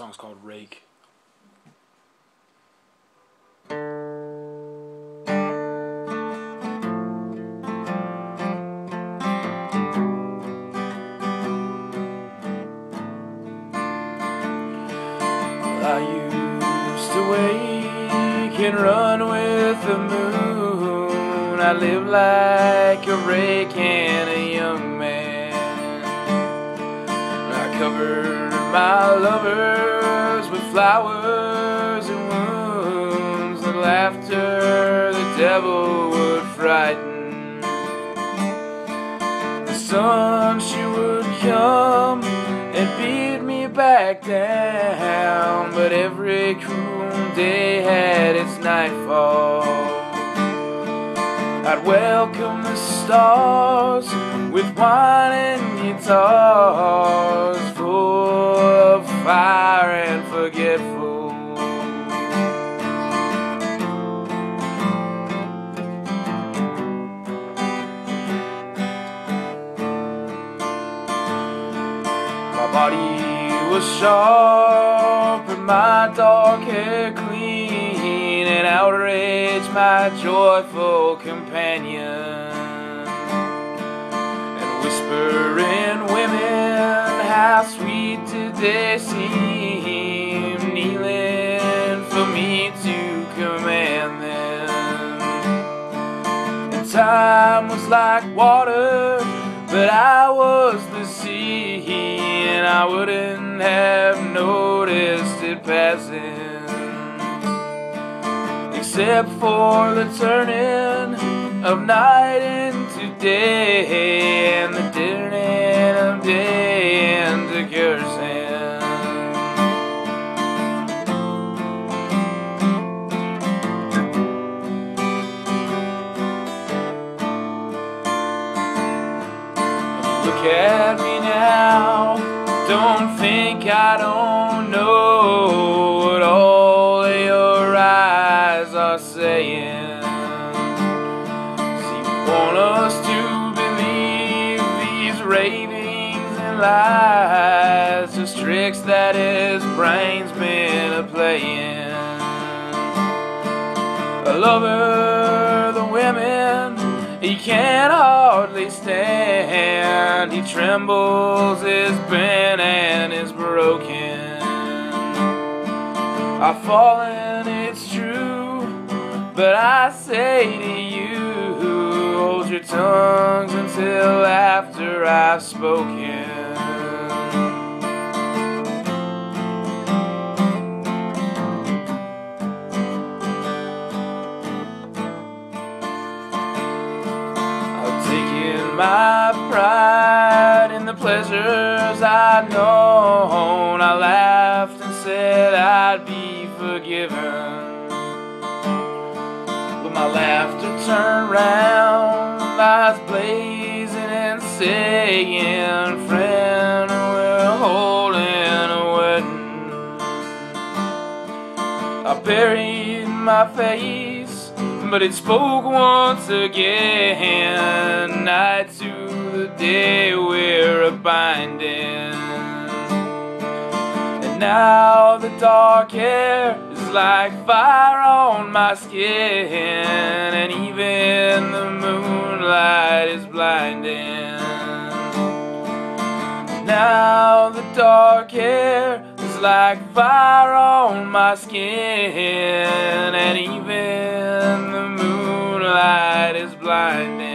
song's called Rake. I used to wake and run with the moon. I lived like a rake and a young man. I covered my lovers with flowers and wounds. The laughter the devil would frighten. The sun she would come and beat me back down. But every cruel day had its nightfall. I'd welcome the stars with wine and guitars, Body was sharp and my dark hair clean and outraged my joyful companion. And whispering women, how sweet did they seem, kneeling for me to command them. And time was like water, but I was the sea, and I wouldn't have noticed it passing. Except for the turning of night into day, and the turning of day Look at me now. Don't think I don't know what all your eyes are saying. See, want us to believe these ravings and lies, just tricks that his brain's been a playing. A lover, can hardly stand. He trembles, is bent and is broken. I've fallen, it's true, but I say to you, hold your tongues until after I've spoken. My pride in the pleasures I'd known. I laughed and said I'd be forgiven. But my laughter turned round, eyes blazing and saying, Friend, we're holding a wedding. I buried my face, but it spoke once again. Night to the day we're a binding. And now the dark hair is like fire on my skin, and even the moonlight is blinding. Now the dark hair like fire on my skin, and even the moonlight is blinding.